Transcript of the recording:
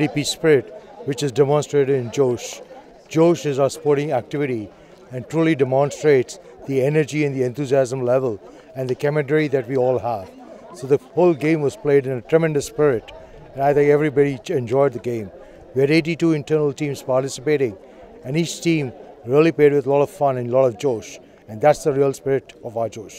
ADP spirit, which is demonstrated in Josh. Josh is our sporting activity and truly demonstrates the energy and the enthusiasm level and the camaraderie that we all have. So the whole game was played in a tremendous spirit, and I think everybody enjoyed the game. We had 82 internal teams participating, and each team really played with a lot of fun and a lot of josh, and that's the real spirit of our josh.